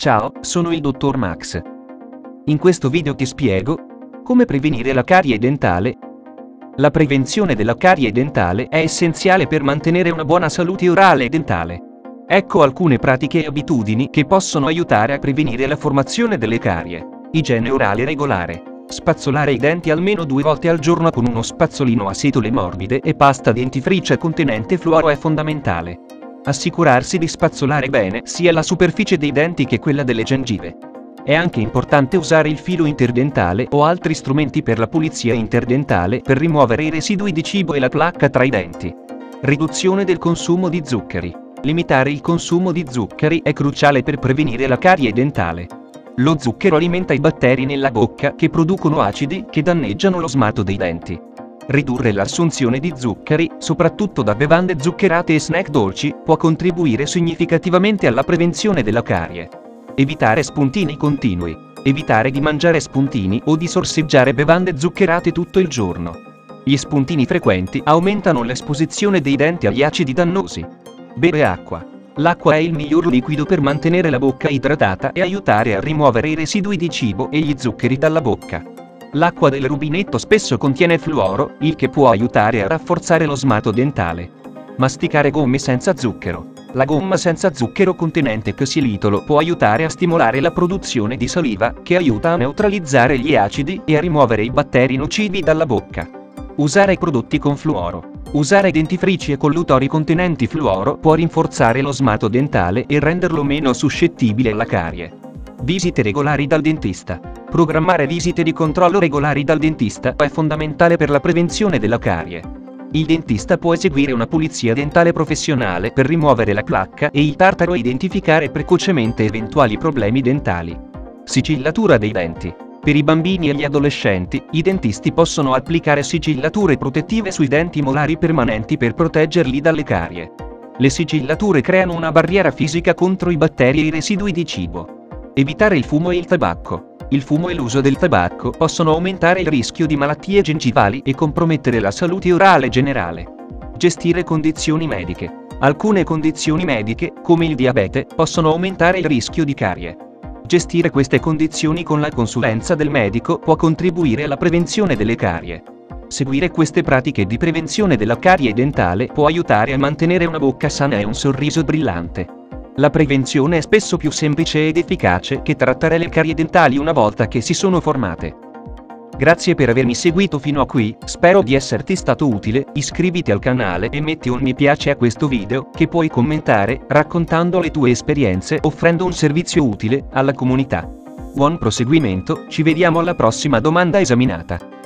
Ciao, sono il dottor Max. In questo video ti spiego come prevenire la carie dentale. La prevenzione della carie dentale è essenziale per mantenere una buona salute orale e dentale. Ecco alcune pratiche e abitudini che possono aiutare a prevenire la formazione delle carie. Igiene orale regolare. Spazzolare i denti almeno due volte al giorno con uno spazzolino a setole morbide e pasta dentifricia contenente fluoro è fondamentale. Assicurarsi di spazzolare bene sia la superficie dei denti che quella delle gengive. È anche importante usare il filo interdentale o altri strumenti per la pulizia interdentale per rimuovere i residui di cibo e la placca tra i denti. Riduzione del consumo di zuccheri. Limitare il consumo di zuccheri è cruciale per prevenire la carie dentale. Lo zucchero alimenta i batteri nella bocca che producono acidi che danneggiano lo smato dei denti. Ridurre l'assunzione di zuccheri, soprattutto da bevande zuccherate e snack dolci, può contribuire significativamente alla prevenzione della carie. Evitare spuntini continui. Evitare di mangiare spuntini o di sorseggiare bevande zuccherate tutto il giorno. Gli spuntini frequenti aumentano l'esposizione dei denti agli acidi dannosi. Bere acqua. L'acqua è il miglior liquido per mantenere la bocca idratata e aiutare a rimuovere i residui di cibo e gli zuccheri dalla bocca. L'acqua del rubinetto spesso contiene fluoro, il che può aiutare a rafforzare lo smato dentale. Masticare gomme senza zucchero. La gomma senza zucchero contenente xilitolo può aiutare a stimolare la produzione di saliva, che aiuta a neutralizzare gli acidi e a rimuovere i batteri nocivi dalla bocca. Usare prodotti con fluoro. Usare dentifrici e collutori contenenti fluoro può rinforzare lo smato dentale e renderlo meno suscettibile alla carie. Visite regolari dal dentista. Programmare visite di controllo regolari dal dentista è fondamentale per la prevenzione della carie. Il dentista può eseguire una pulizia dentale professionale per rimuovere la placca e il tartaro e identificare precocemente eventuali problemi dentali. Sigillatura dei denti. Per i bambini e gli adolescenti, i dentisti possono applicare sigillature protettive sui denti molari permanenti per proteggerli dalle carie. Le sigillature creano una barriera fisica contro i batteri e i residui di cibo. Evitare il fumo e il tabacco. Il fumo e l'uso del tabacco possono aumentare il rischio di malattie gengivali e compromettere la salute orale generale. Gestire condizioni mediche. Alcune condizioni mediche, come il diabete, possono aumentare il rischio di carie. Gestire queste condizioni con la consulenza del medico può contribuire alla prevenzione delle carie. Seguire queste pratiche di prevenzione della carie dentale può aiutare a mantenere una bocca sana e un sorriso brillante. La prevenzione è spesso più semplice ed efficace che trattare le carie dentali una volta che si sono formate. Grazie per avermi seguito fino a qui, spero di esserti stato utile, iscriviti al canale e metti un mi piace a questo video, che puoi commentare, raccontando le tue esperienze offrendo un servizio utile alla comunità. Buon proseguimento, ci vediamo alla prossima domanda esaminata.